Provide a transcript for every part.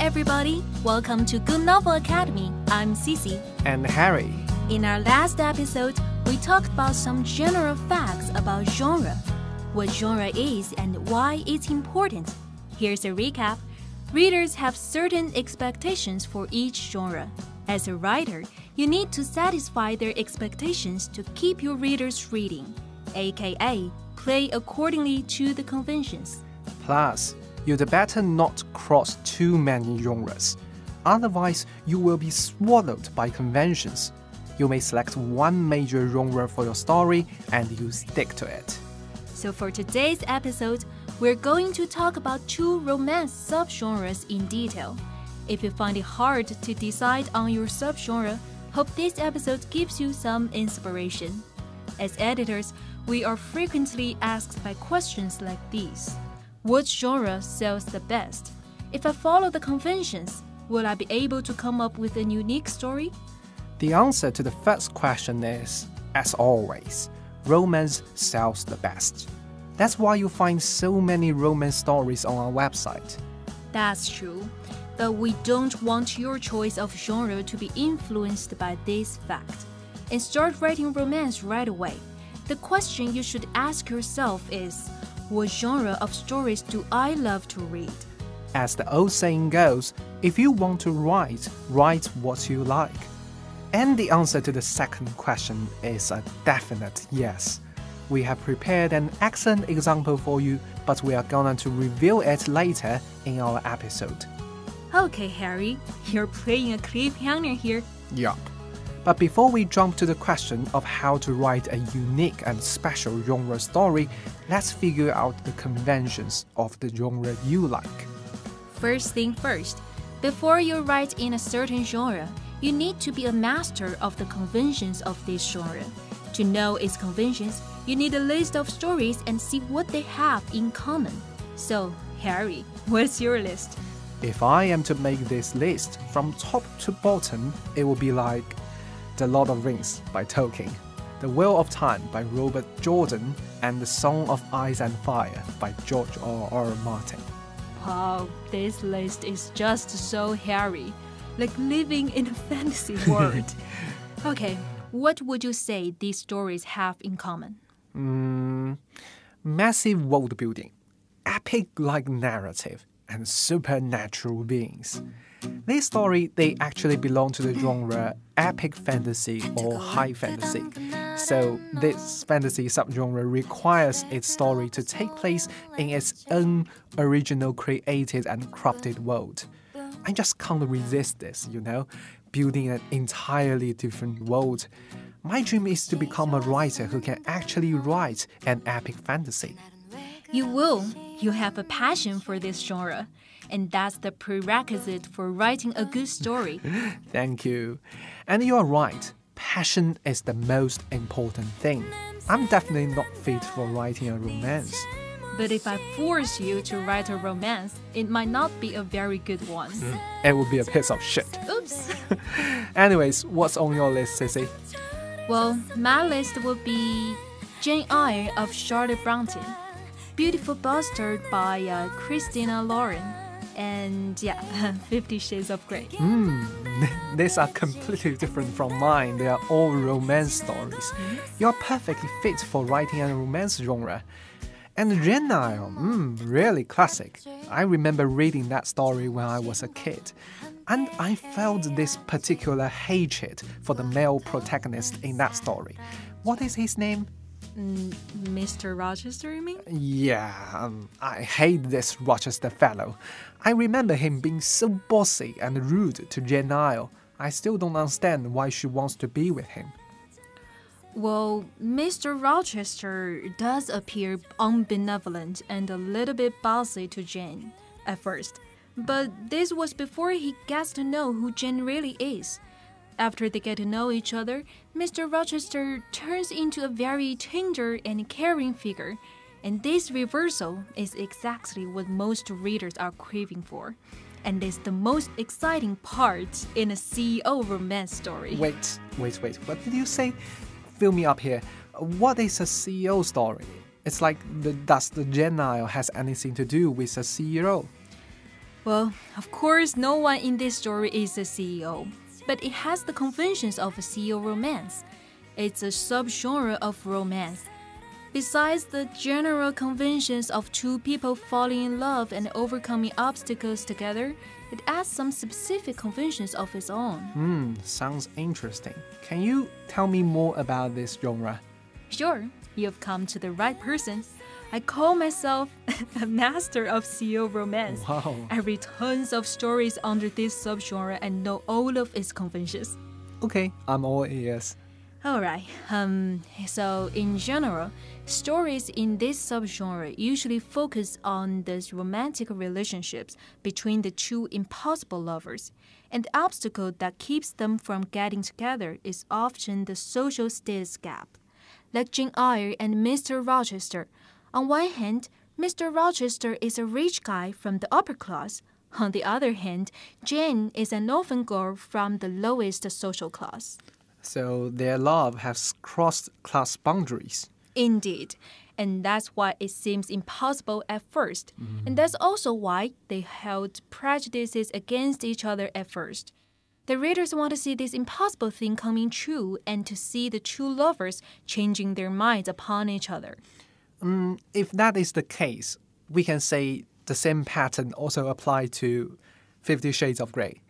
everybody. Welcome to GoodNovel Academy. I'm Cici. And Harry. In our last episode, we talked about some general facts about genre, what genre is and why it's important. Here's a recap. Readers have certain expectations for each genre. As a writer, you need to satisfy their expectations to keep your readers reading, aka play accordingly to the conventions. Plus, you'd better not cross too many genres. Otherwise, you will be swallowed by conventions. You may select one major genre for your story and you stick to it. So, for today's episode, we're going to talk about two romance subgenres in detail. If you find it hard to decide on your subgenre, hope this episode gives you some inspiration. As editors, we are frequently asked by questions like these What genre sells the best? If I follow the conventions, will I be able to come up with a unique story? The answer to the first question is, as always, romance sells the best. That's why you find so many romance stories on our website. That's true. But we don't want your choice of genre to be influenced by this fact. And start writing romance right away. The question you should ask yourself is What genre of stories do I love to read? As the old saying goes, if you want to write, write what you like. And the answer to the second question is a definite yes. We have prepared an excellent example for you, but we are going to reveal it later in our episode. Okay, Harry, you're playing a cliffhanger here. Yup. But before we jump to the question of how to write a unique and special genre story, let's figure out the conventions of the genre you like. First thing first, before you write in a certain genre, you need to be a master of the conventions of this genre. To know its conventions, you need a list of stories and see what they have in common. So, Harry, what's your list? If I am to make this list from top to bottom, it will be like The Lord of Rings by Tolkien, The Wheel of Time by Robert Jordan, and The Song of Ice and Fire by George R. R. Martin. Wow, this list is just so hairy, like living in a fantasy world. okay, what would you say these stories have in common? Mm, massive world building, epic like narrative, and supernatural beings. This story they actually belong to the genre epic fantasy or high fantasy. So this fantasy subgenre requires its story to take place in its own original created and crafted world. I just can't resist this, you know, building an entirely different world. My dream is to become a writer who can actually write an epic fantasy. You will. You have a passion for this genre, and that's the prerequisite for writing a good story. Thank you. And you are right. Passion is the most important thing. I'm definitely not fit for writing a romance. But if I force you to write a romance, it might not be a very good one. Mm, it would be a piece of shit. Oops. Anyways, what's on your list, Cici? Well, my list would be Jane Eyre of Charlotte Bronte, Beautiful Bastard by uh, Christina Lauren, and yeah, Fifty Shades of Grey. Hmm, these are completely different from mine. They are all romance stories. Mm-hmm. You're perfectly fit for writing a romance genre. And Eyre, mm, really classic. I remember reading that story when I was a kid. And I felt this particular hatred for the male protagonist in that story. What is his name? Mr. Rochester, you mean? Yeah, um, I hate this Rochester fellow. I remember him being so bossy and rude to Jane Eyre. I still don't understand why she wants to be with him. Well, Mr. Rochester does appear unbenevolent and a little bit bossy to Jane at first, but this was before he gets to know who Jane really is. After they get to know each other, Mr. Rochester turns into a very tender and caring figure, and this reversal is exactly what most readers are craving for. And is the most exciting part in a CEO romance story. Wait, wait, wait. What did you say? Fill me up here. What is a CEO story? It's like the, does the Eyre has anything to do with a CEO? Well, of course, no one in this story is a CEO, but it has the conventions of a CEO romance. It's a subgenre of romance. Besides the general conventions of two people falling in love and overcoming obstacles together, it adds some specific conventions of its own. Hmm, sounds interesting. Can you tell me more about this genre? Sure, you've come to the right person. I call myself a master of CEO romance. Wow. I read tons of stories under this subgenre and know all of its conventions. Okay, I'm all ears. Alright, um, so in general, stories in this subgenre usually focus on the romantic relationships between the two impossible lovers, and the obstacle that keeps them from getting together is often the social status gap. Like Jane Eyre and Mr. Rochester, on one hand, Mr. Rochester is a rich guy from the upper class. On the other hand, Jane is an orphan girl from the lowest social class. So their love has crossed class boundaries. Indeed. And that's why it seems impossible at 1st mm-hmm. And that's also why they held prejudices against each other at first. The readers want to see this impossible thing coming true and to see the true lovers changing their minds upon each other. Mm, if that is the case, we can say the same pattern also apply to Fifty Shades of Grey,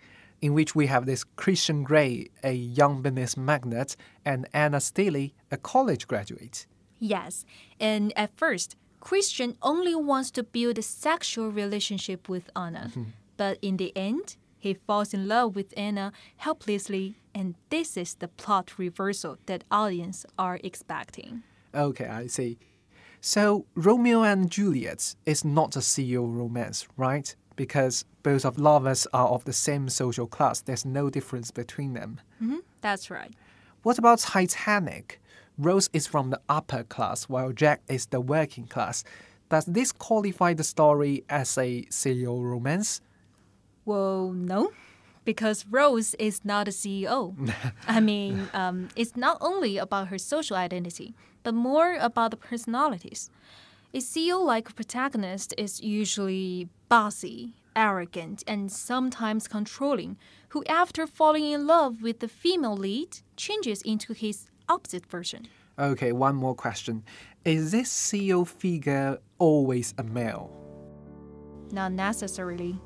in which we have this Christian Grey, a young business magnate, and Ana Steele, a college graduate. Yes, and at first, Christian only wants to build a sexual relationship with Ana. Mm-hmm. But in the end, he falls in love with Ana helplessly, and this is the plot reversal that audience are expecting. Okay, I see. So Romeo and Juliet is not a CEO romance, right? Because both of lovers are of the same social class. There's no difference between them. That's right. What about Titanic? Rose is from the upper class while Jack is the working class. Does this qualify the story as a CEO romance? Well, no, because Rose is not a CEO. I mean, um, it's not only about her social identity, but more about the personalities. A CEO like protagonist is usually bossy, arrogant, and sometimes controlling, who, after falling in love with the female lead, changes into his opposite version. Okay, one more question. Is this CEO figure always a male? Not necessarily.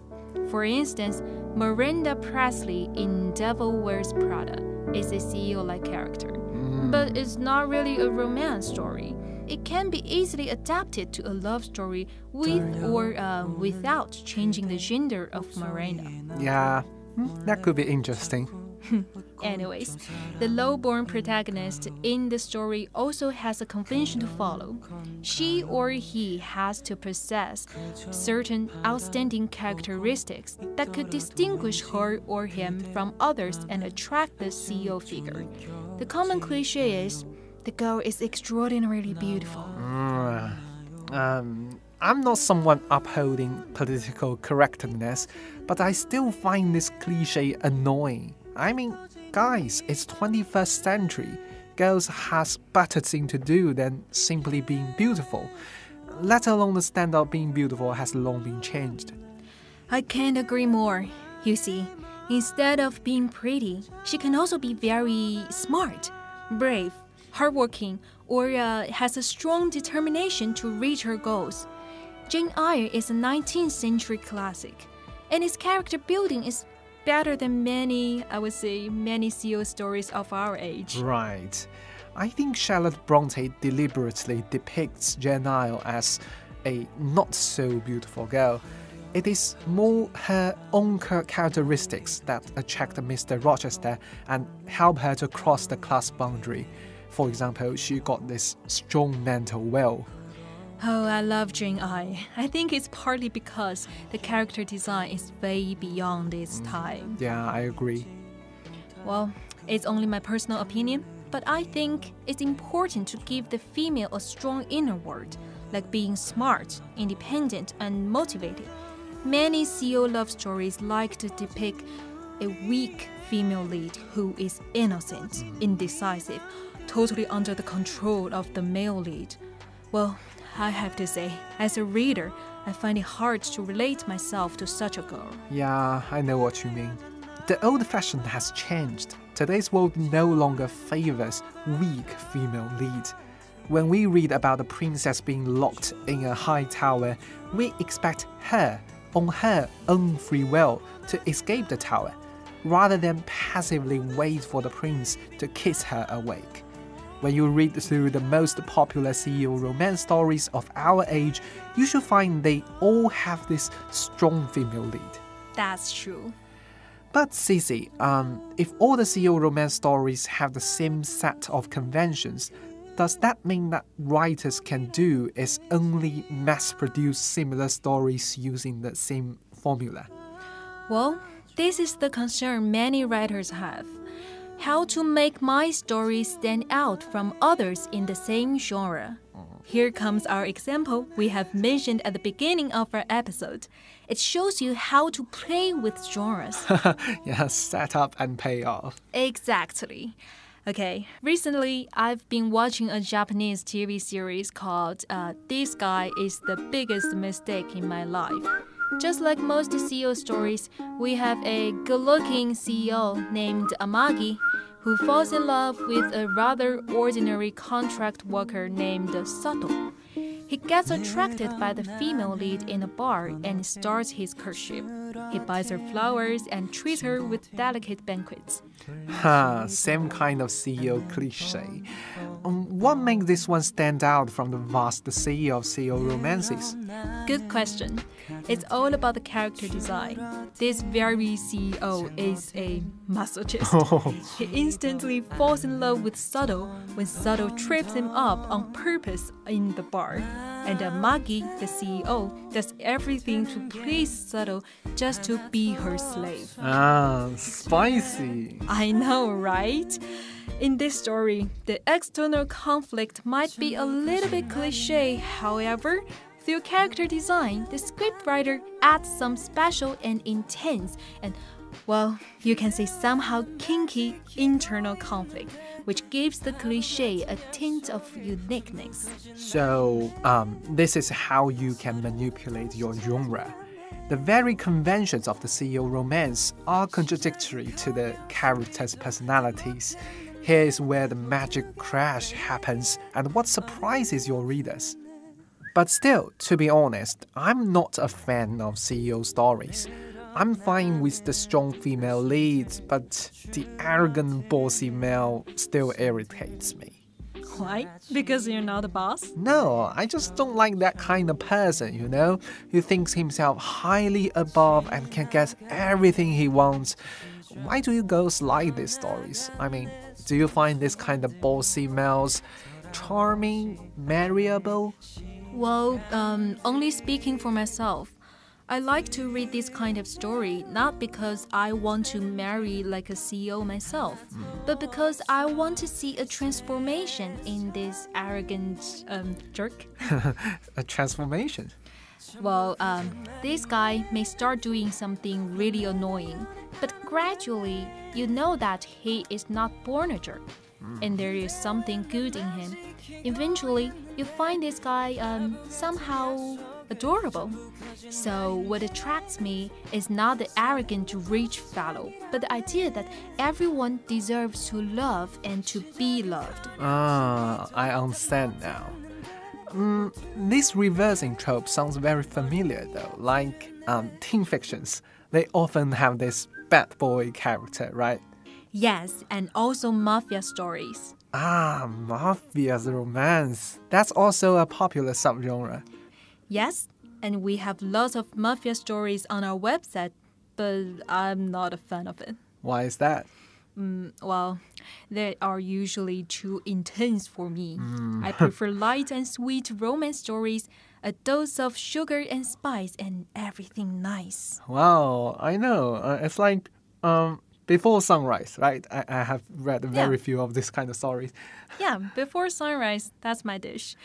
For instance, Miranda Priestly in Devil Wears Prada is a CEO like character, but it's not really a romance story. It can be easily adapted to a love story with or uh, without changing the gender of Miranda. Yeah, that could be interesting. Anyways, the low-born protagonist in the story also has a convention to follow. She or he has to possess certain outstanding characteristics that could distinguish her or him from others and attract the CEO figure. The common cliche is the girl is extraordinarily beautiful. Um, I'm not someone upholding political correctness, but I still find this cliche annoying. I mean, guys, it's 21st century. Girls has better thing to do than simply being beautiful. Let alone the standard of being beautiful has long been changed. I can't agree more. You see, instead of being pretty, she can also be very smart, brave, hardworking, or uh, has a strong determination to reach her goals. Jane Eyre is a 19th century classic, and its character building is better than many, I would say, many CEO stories of our age. Right. I think Charlotte Bronte deliberately depicts Jane Eyre as a not so beautiful girl. It is more her own characteristics that attract Mr. Rochester and help her to cross the class boundary. For example, she got this strong mental will. Oh, I love Jane Eyre. I think it's partly because the character design is way beyond its mm. time. Yeah, I agree. Well, it's only my personal opinion, but I think it's important to give the female a strong inner world, like being smart, independent, and motivated. Many CEO love stories like to depict a weak female lead who is innocent, indecisive, totally under the control of the male lead. Well, I have to say, as a reader, I find it hard to relate myself to such a girl. Yeah, I know what you mean. The old fashion has changed. Today's world no longer favors weak female leads. When we read about a princess being locked in a high tower, we expect her, on her own free will, to escape the tower, rather than passively wait for the prince to kiss her awake. When you read through the most popular CEO romance stories of our age, you should find they all have this strong female lead. That's true. But Cici, um, if all the CEO romance stories have the same set of conventions, does that mean that writers can do is only mass produce similar stories using the same formula? Well, this is the concern many writers have how to make my story stand out from others in the same genre. Here comes our example we have mentioned at the beginning of our episode. It shows you how to play with genres. yeah, set up and pay off. Exactly. Okay, recently I've been watching a Japanese TV series called uh, This Guy is the Biggest Mistake in My Life. Just like most CEO stories, we have a good looking CEO named Amagi who falls in love with a rather ordinary contract worker named Sato. He gets attracted by the female lead in a bar and starts his courtship. He buys her flowers and treats her with delicate banquets. Ha, same kind of CEO cliche. What makes this one stand out from the vast sea of CEO romances? Good question. It's all about the character design. This very CEO is a masochist. He instantly falls in love with Sato when Sato trips him up on purpose in the bar. And Amagi, the CEO, does everything to please Sato just to be her slave. Ah, spicy. I know, right? In this story, the external conflict might be a little bit cliche, however, through character design, the scriptwriter adds some special and intense and well, you can say somehow kinky internal conflict, which gives the cliche a tint of uniqueness. So, um, this is how you can manipulate your genre. The very conventions of the CEO romance are contradictory to the characters' personalities. Here is where the magic crash happens and what surprises your readers. But still, to be honest, I'm not a fan of CEO stories. I'm fine with the strong female leads, but the arrogant bossy male still irritates me. Why? Because you're not a boss? No, I just don't like that kind of person, you know, who thinks himself highly above and can get everything he wants. Why do you girls like these stories? I mean, do you find this kind of bossy males charming, marriable? Well, um, only speaking for myself. I like to read this kind of story not because I want to marry like a CEO myself, mm. but because I want to see a transformation in this arrogant um, jerk. a transformation? Well, um, this guy may start doing something really annoying, but gradually you know that he is not born a jerk, and there is something good in him. Eventually, you find this guy um, somehow adorable. So, what attracts me is not the arrogant to rich fellow, but the idea that everyone deserves to love and to be loved. Ah, I understand now. Mm, this reversing trope sounds very familiar though, like um, teen fictions. They often have this bad boy character, right? Yes, and also mafia stories. Ah, mafia's romance. That's also a popular subgenre. Yes, and we have lots of mafia stories on our website, but I'm not a fan of it. Why is that? Mm, well, they are usually too intense for me. Mm. I prefer light and sweet romance stories, a dose of sugar and spice, and everything nice. Wow, I know. Uh, it's like um, before sunrise, right? I, I have read very yeah. few of this kind of stories. yeah, before sunrise, that's my dish.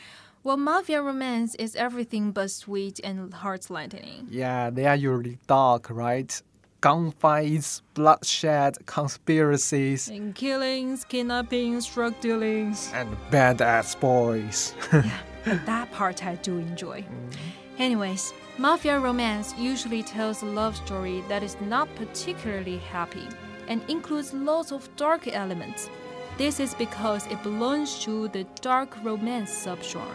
Well, mafia romance is everything but sweet and heart lightening. Yeah, they are usually dark, right? Gunfights, bloodshed, conspiracies, and killings, kidnappings, drug dealings, and badass boys. yeah. and that part I do enjoy. Mm. Anyways, mafia romance usually tells a love story that is not particularly happy and includes lots of dark elements. This is because it belongs to the dark romance subgenre.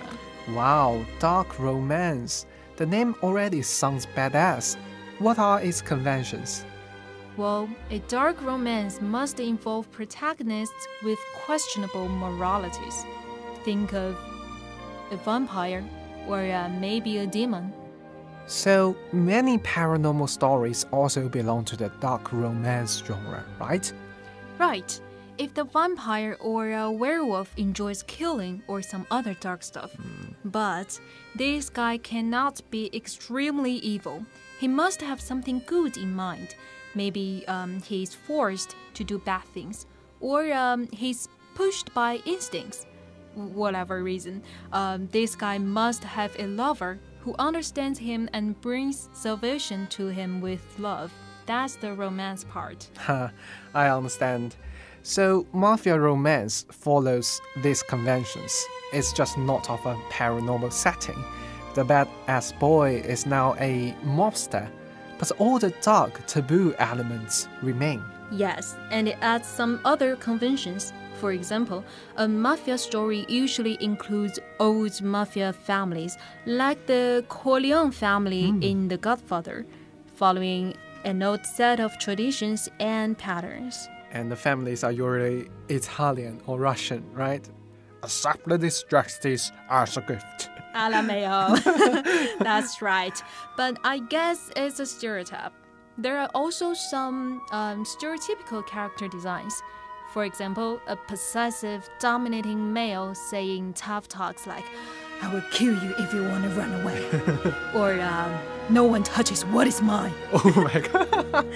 Wow, dark romance. The name already sounds badass. What are its conventions? Well, a dark romance must involve protagonists with questionable moralities. Think of a vampire or uh, maybe a demon. So, many paranormal stories also belong to the dark romance genre, right? Right. If the vampire or a werewolf enjoys killing or some other dark stuff. But this guy cannot be extremely evil. He must have something good in mind. Maybe um, he's forced to do bad things, or um, he's pushed by instincts. Whatever reason, um, this guy must have a lover who understands him and brings salvation to him with love. That's the romance part. I understand. So, mafia romance follows these conventions. It's just not of a paranormal setting. The badass boy is now a mobster, but all the dark, taboo elements remain. Yes, and it adds some other conventions. For example, a mafia story usually includes old mafia families, like the Corleone family hmm. in The Godfather, following an old set of traditions and patterns. And the families are usually Italian or Russian, right? Accept this justice as a gift. Alameo. That's right. But I guess it's a stereotype. There are also some um, stereotypical character designs. For example, a possessive, dominating male saying tough talks like, I will kill you if you want to run away. or, um, no one touches what is mine. Oh my god.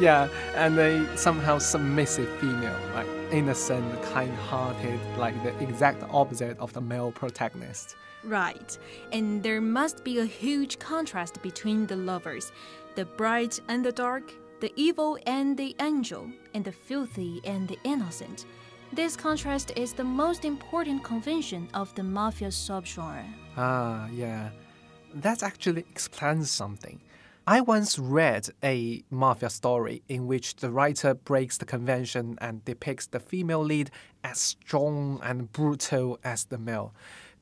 yeah, and a somehow submissive female, like innocent, kind hearted, like the exact opposite of the male protagonist. Right. And there must be a huge contrast between the lovers the bright and the dark, the evil and the angel, and the filthy and the innocent. This contrast is the most important convention of the mafia subgenre. Ah, yeah. That actually explains something. I once read a mafia story in which the writer breaks the convention and depicts the female lead as strong and brutal as the male.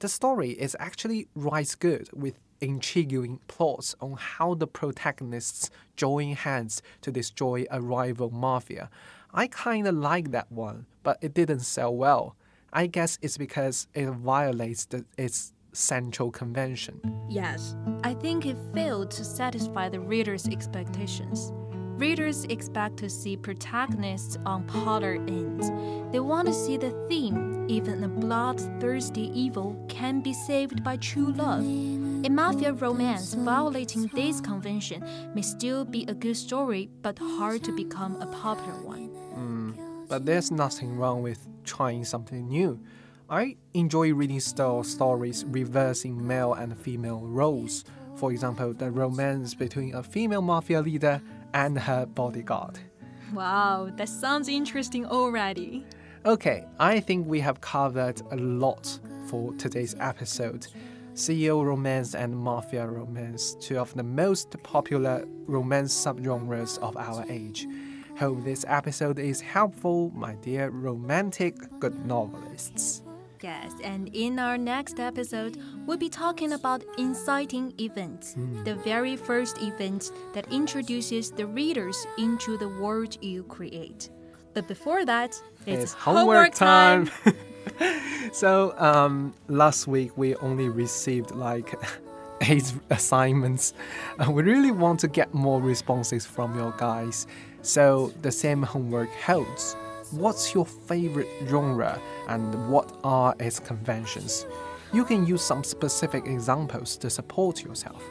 The story is actually right good with intriguing plots on how the protagonists join hands to destroy a rival mafia. I kinda like that one, but it didn't sell well. I guess it's because it violates the, its central convention. Yes, I think it failed to satisfy the reader's expectations. Readers expect to see protagonists on polar ends. They want to see the theme, even a bloodthirsty evil can be saved by true love. A mafia romance violating this convention may still be a good story, but hard to become a popular one. Hmm, but there's nothing wrong with trying something new. I enjoy reading style stories reversing male and female roles. For example, the romance between a female mafia leader and her bodyguard. Wow, that sounds interesting already. Okay, I think we have covered a lot for today's episode. CEO romance and mafia romance, two of the most popular romance subgenres of our age. Hope this episode is helpful, my dear romantic good novelists. Yes, and in our next episode, we'll be talking about inciting events, the very first event that introduces the readers into the world you create. But before that, it's, homework time. so um, last week we only received like eight assignments. Uh, we really want to get more responses from your guys. So the same homework holds. What's your favorite genre and what are its conventions? You can use some specific examples to support yourself.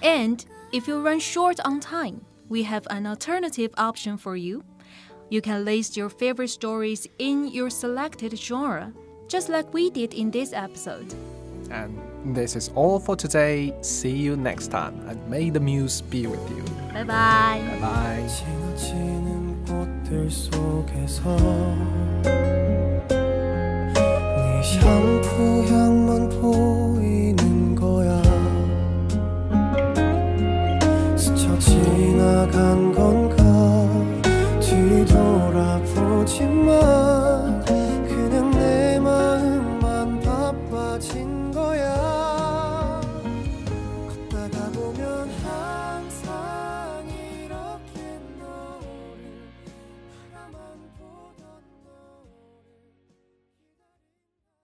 And if you run short on time, we have an alternative option for you. You can list your favorite stories in your selected genre, just like we did in this episode. And this is all for today. See you next time, and may the muse be with you. Bye bye. Bye bye. 지나간 건가?